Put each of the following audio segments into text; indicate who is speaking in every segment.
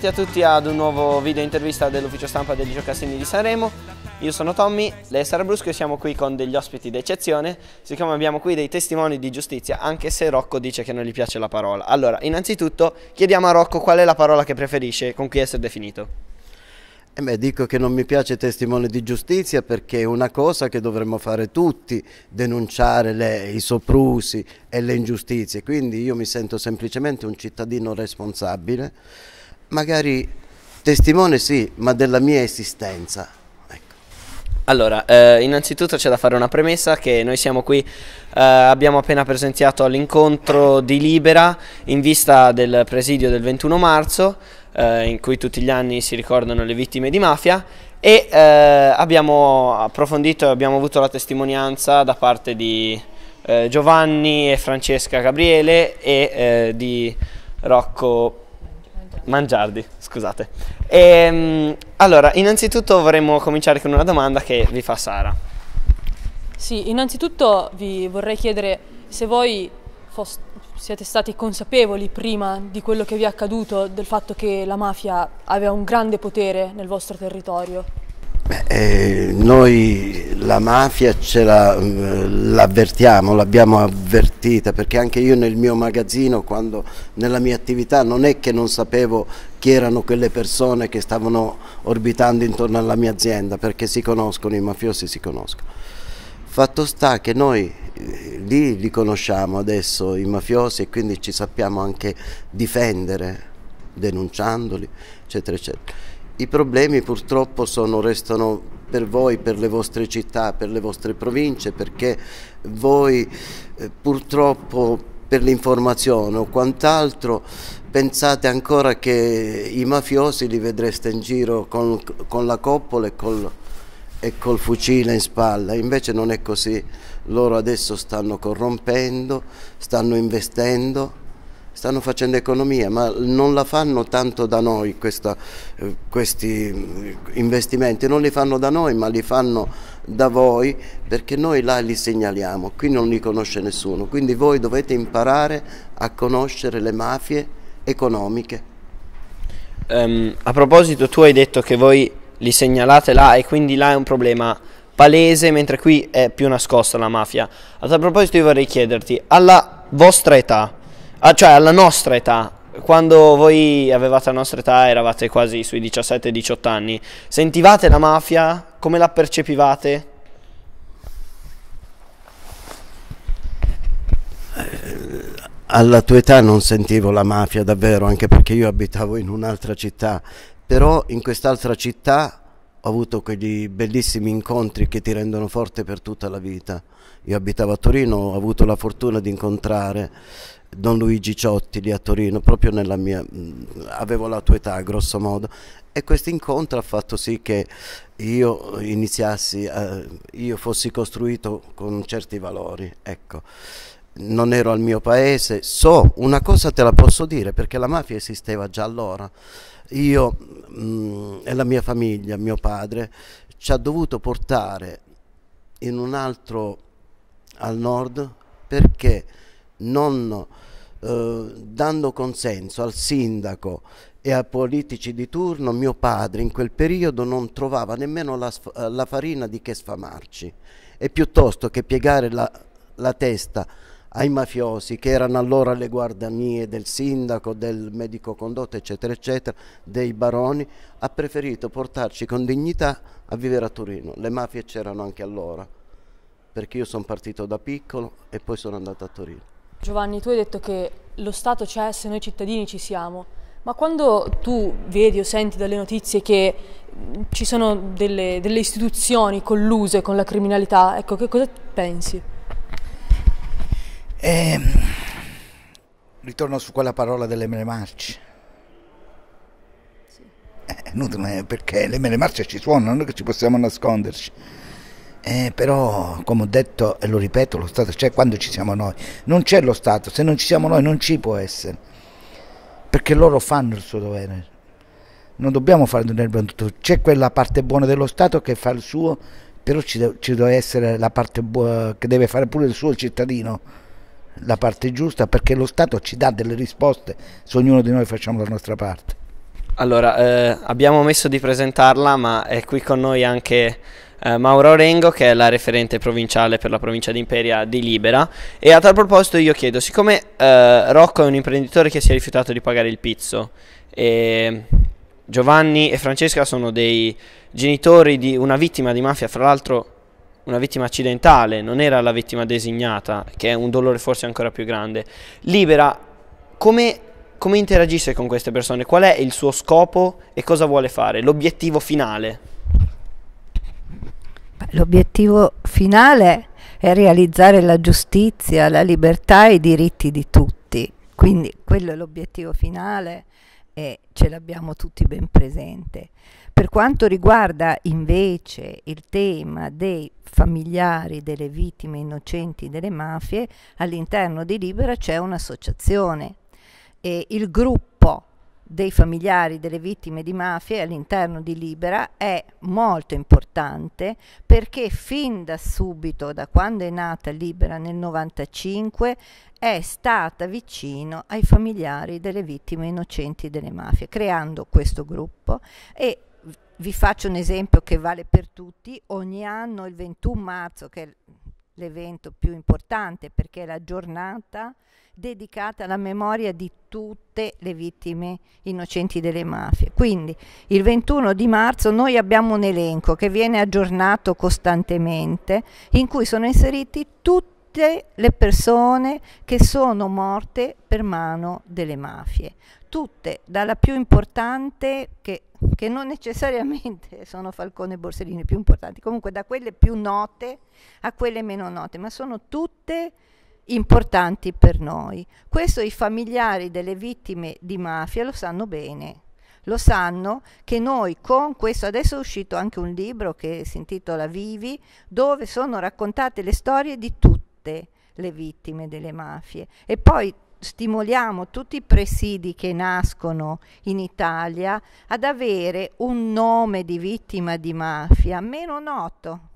Speaker 1: benvenuti a tutti ad un nuovo video intervista dell'ufficio stampa degli Giocassini di Sanremo. Io sono Tommy, lei è Sara Brusco e siamo qui con degli ospiti d'eccezione, siccome abbiamo qui dei testimoni di giustizia, anche se Rocco dice che non gli piace la parola. Allora, innanzitutto chiediamo a Rocco qual è la parola che preferisce con cui essere definito.
Speaker 2: Eh beh, dico che non mi piace testimone di giustizia perché è una cosa che dovremmo fare tutti, denunciare le, i soprusi e le ingiustizie, quindi io mi sento semplicemente un cittadino responsabile, magari testimone sì, ma della mia esistenza. Ecco.
Speaker 1: Allora, eh, innanzitutto c'è da fare una premessa che noi siamo qui, eh, abbiamo appena presenziato all'incontro di Libera in vista del presidio del 21 marzo, eh, in cui tutti gli anni si ricordano le vittime di mafia e eh, abbiamo approfondito e abbiamo avuto la testimonianza da parte di eh, Giovanni e Francesca Gabriele e eh, di Rocco Mangiardi, scusate. E, ehm, allora, innanzitutto vorremmo cominciare con una domanda che vi fa Sara.
Speaker 3: Sì, innanzitutto vi vorrei chiedere se voi siete stati consapevoli prima di quello che vi è accaduto del fatto che la mafia aveva un grande potere nel vostro territorio?
Speaker 2: Eh, noi la mafia ce mm, l'avvertiamo, l'abbiamo avvertita perché anche io nel mio magazzino, quando nella mia attività, non è che non sapevo chi erano quelle persone che stavano orbitando intorno alla mia azienda perché si conoscono, i mafiosi si conoscono. Fatto sta che noi eh, lì li conosciamo adesso i mafiosi e quindi ci sappiamo anche difendere denunciandoli, eccetera, eccetera. I problemi purtroppo sono, restano per voi, per le vostre città, per le vostre province, perché voi eh, purtroppo per l'informazione o quant'altro pensate ancora che i mafiosi li vedreste in giro con, con la coppola e col, e col fucile in spalla, invece non è così, loro adesso stanno corrompendo, stanno investendo, stanno facendo economia, ma non la fanno tanto da noi questa, eh, questi investimenti, non li fanno da noi ma li fanno da voi perché noi là li segnaliamo, qui non li conosce nessuno, quindi voi dovete imparare a conoscere le mafie economiche.
Speaker 1: Um, a proposito, tu hai detto che voi li segnalate là e quindi là è un problema palese, mentre qui è più nascosta la mafia. A tal proposito io vorrei chiederti, alla vostra età, ah, cioè alla nostra età, quando voi avevate la nostra età, eravate quasi sui 17-18 anni, sentivate la mafia? Come la percepivate?
Speaker 2: Alla tua età non sentivo la mafia davvero, anche perché io abitavo in un'altra città però in quest'altra città ho avuto quegli bellissimi incontri che ti rendono forte per tutta la vita. Io abitavo a Torino, ho avuto la fortuna di incontrare Don Luigi Ciotti lì a Torino, proprio nella mia... avevo la tua età grosso modo e questo incontro ha fatto sì che io iniziassi, a, io fossi costruito con certi valori, ecco. Non ero al mio paese, so, una cosa te la posso dire perché la mafia esisteva già allora. Io mh, mm, e la mia famiglia, mio padre, ci ha dovuto portare in un altro al nord perché non eh, dando consenso al sindaco e a politici di turno, mio padre in quel periodo non trovava nemmeno la, la farina di che sfamarci. E piuttosto che piegare la, la testa ai mafiosi che erano allora le guardanie del sindaco, del medico condotto, eccetera, eccetera, dei baroni, ha preferito portarci con dignità a vivere a Torino. Le mafie c'erano anche allora, perché io sono partito da piccolo e poi sono andato a Torino.
Speaker 3: Giovanni, tu hai detto che lo Stato c'è se noi cittadini ci siamo, ma quando tu vedi o senti dalle notizie che ci sono delle, delle istituzioni colluse con la criminalità, ecco, che cosa pensi?
Speaker 4: E ehm, ritorno su quella parola delle mele marce. Sì. Eh, perché le mele marce ci suonano, non è che ci possiamo nasconderci. Eh, però, come ho detto e lo ripeto, lo Stato c'è quando ci siamo noi. Non c'è lo Stato, se non ci siamo noi non ci può essere. Perché loro fanno il suo dovere. Non dobbiamo fare un tutto. C'è quella parte buona dello Stato che fa il suo, però ci, de ci deve essere la parte buona che deve fare pure il suo cittadino la parte giusta perché lo Stato ci dà delle risposte se ognuno di noi facciamo la nostra parte.
Speaker 1: Allora, eh, abbiamo omesso di presentarla, ma è qui con noi anche eh, Maura Orengo, che è la referente provinciale per la provincia di Imperia di Libera. E a tal proposito io chiedo, siccome eh, Rocco è un imprenditore che si è rifiutato di pagare il pizzo, e Giovanni e Francesca sono dei genitori di una vittima di mafia, fra l'altro una vittima accidentale, non era la vittima designata, che è un dolore forse ancora più grande. Libera, come come interagisce con queste persone? Qual è il suo scopo e cosa vuole fare? L'obiettivo finale?
Speaker 5: L'obiettivo finale è realizzare la giustizia, la libertà e i diritti di tutti. Quindi quello è l'obiettivo finale e ce l'abbiamo tutti ben presente. Per quanto riguarda invece il tema dei familiari delle vittime innocenti delle mafie, all'interno di Libera c'è un'associazione e il gruppo dei familiari delle vittime di mafia all'interno di Libera è molto importante perché fin da subito, da quando è nata Libera nel 95, è stata vicino ai familiari delle vittime innocenti delle mafie, creando questo gruppo e vi faccio un esempio che vale per tutti, ogni anno il 21 marzo, che è l'evento più importante perché è la giornata dedicata alla memoria di tutte le vittime innocenti delle mafie. Quindi il 21 di marzo noi abbiamo un elenco che viene aggiornato costantemente in cui sono inseriti tutte le persone che sono morte per mano delle mafie, tutte, dalla più importante che, che non necessariamente sono Falcone e Borsellino più importanti, comunque da quelle più note a quelle meno note, ma sono tutte importanti per noi. Questo i familiari delle vittime di mafia lo sanno bene. Lo sanno che noi con questo, adesso è uscito anche un libro che si intitola Vivi, dove sono raccontate le storie di tutte le vittime delle mafie. E poi stimoliamo tutti i presidi che nascono in Italia ad avere un nome di vittima di mafia meno noto,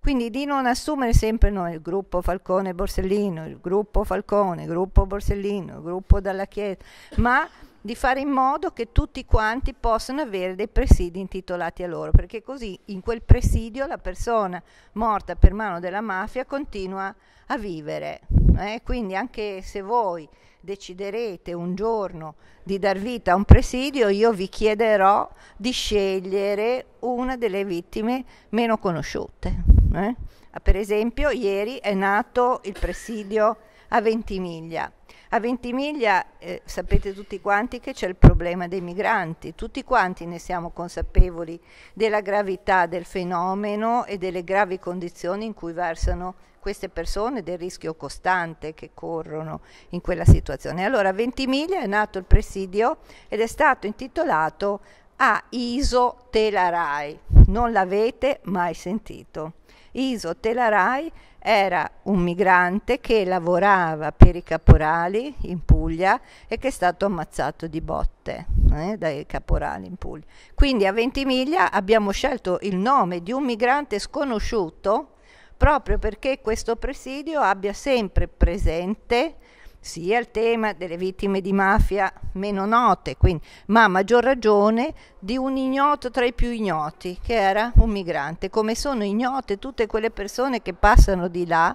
Speaker 5: quindi di non assumere sempre noi il gruppo Falcone Borsellino, il gruppo Falcone, il gruppo Borsellino, il gruppo dalla Chiesa, ma di fare in modo che tutti quanti possano avere dei presidi intitolati a loro, perché così in quel presidio la persona morta per mano della mafia continua a vivere. Eh? Quindi anche se voi deciderete un giorno di dar vita a un presidio, io vi chiederò di scegliere una delle vittime meno conosciute. Eh? Per esempio, ieri è nato il presidio a Ventimiglia. A Ventimiglia eh, sapete tutti quanti che c'è il problema dei migranti, tutti quanti ne siamo consapevoli della gravità del fenomeno e delle gravi condizioni in cui versano queste persone, del rischio costante che corrono in quella situazione. Allora a Ventimiglia è nato il presidio ed è stato intitolato a Iso Telarai, non l'avete mai sentito. Iso Telarai era un migrante che lavorava per i caporali in Puglia e che è stato ammazzato di botte eh, dai caporali in Puglia. Quindi a Ventimiglia abbiamo scelto il nome di un migrante sconosciuto proprio perché questo presidio abbia sempre presente sia il tema delle vittime di mafia meno note, quindi, ma a maggior ragione di un ignoto tra i più ignoti, che era un migrante, come sono ignote tutte quelle persone che passano di là,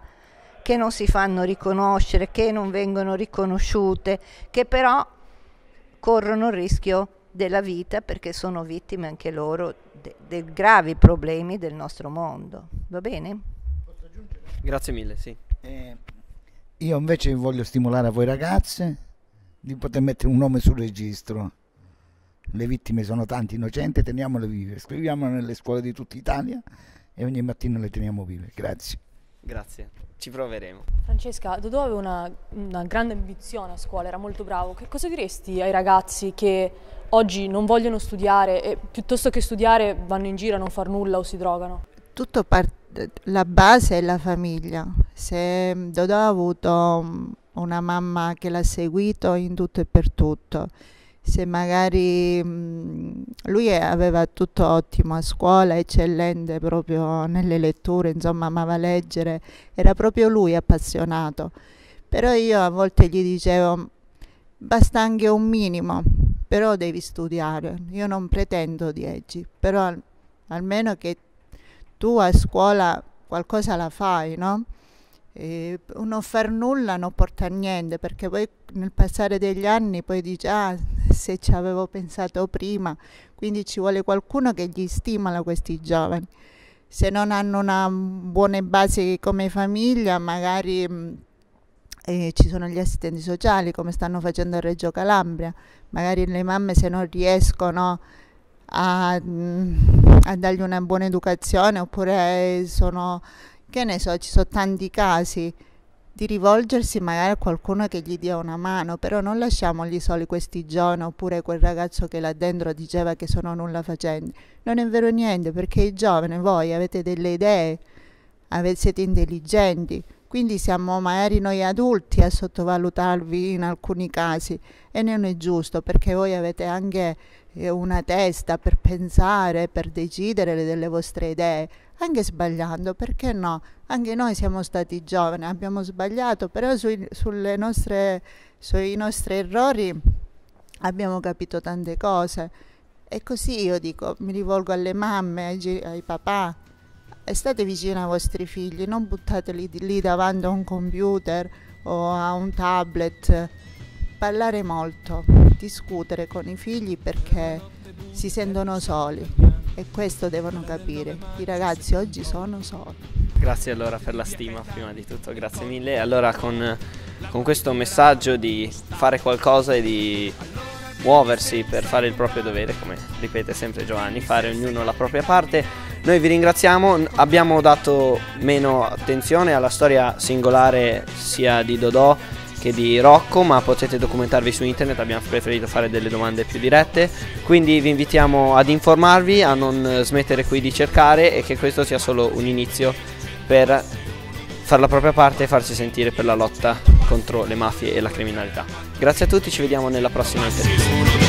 Speaker 5: che non si fanno riconoscere, che non vengono riconosciute, che però corrono il rischio della vita perché sono vittime anche loro dei gravi problemi del nostro mondo. Va bene?
Speaker 1: Grazie mille, sì.
Speaker 4: Eh, io invece voglio stimolare a voi ragazze di poter mettere un nome sul registro. Le vittime sono tante innocenti, teniamole vive. Scriviamole nelle scuole di tutta Italia e ogni mattina le teniamo vive. Grazie.
Speaker 1: Grazie, ci proveremo.
Speaker 3: Francesca, Dodò aveva una, una grande ambizione a scuola, era molto bravo. Che cosa diresti ai ragazzi che oggi non vogliono studiare e piuttosto che studiare vanno in giro a non far nulla o si drogano?
Speaker 6: Tutto parte la base è la famiglia. Se Dodò ha avuto una mamma che l'ha seguito in tutto e per tutto, se magari lui aveva tutto ottimo a scuola, eccellente proprio nelle letture, insomma amava leggere, era proprio lui appassionato. Però io a volte gli dicevo basta anche un minimo però devi studiare. Io non pretendo 10, però al- almeno che tu a scuola qualcosa la fai, no? E non far nulla non porta a niente perché poi nel passare degli anni poi dici ah se ci avevo pensato prima. Quindi ci vuole qualcuno che gli stimola questi giovani. Se non hanno una buone basi come famiglia magari mh, eh, ci sono gli assistenti sociali come stanno facendo a Reggio Calabria. Magari le mamme se non riescono a, mh, a dargli una buona educazione oppure sono che ne so, ci sono tanti casi di rivolgersi magari a qualcuno che gli dia una mano, però non lasciamoli soli questi giovani oppure quel ragazzo che là dentro diceva che sono nulla facenti. Non è vero niente perché i giovani, voi avete delle idee, siete intelligenti, quindi siamo magari noi adulti a sottovalutarvi in alcuni casi e non è giusto perché voi avete anche eh, una testa per pensare, per decidere delle vostre idee anche sbagliando, perché no? Anche noi siamo stati giovani, abbiamo sbagliato, però sui, nostre, sui nostri errori abbiamo capito tante cose. E così io dico, mi rivolgo alle mamme, ai, ai papà, state vicini ai vostri figli, non buttateli lì davanti a un computer o a un tablet. Parlare molto, discutere con i figli perché si sentono soli e questo devono capire. I ragazzi oggi sono soli.
Speaker 1: Grazie allora per la stima, prima di tutto, grazie mille. Allora con, con questo messaggio di fare qualcosa e di muoversi per fare il proprio dovere, come ripete sempre Giovanni, fare ognuno la propria parte. Noi vi ringraziamo, abbiamo dato meno attenzione alla storia singolare sia di Dodò che di Rocco, ma potete documentarvi su internet, abbiamo preferito fare delle domande più dirette, quindi vi invitiamo ad informarvi, a non smettere qui di cercare e che questo sia solo un inizio per fare la propria parte e farsi sentire per la lotta contro le mafie e la criminalità. Grazie a tutti, ci vediamo nella prossima intervista.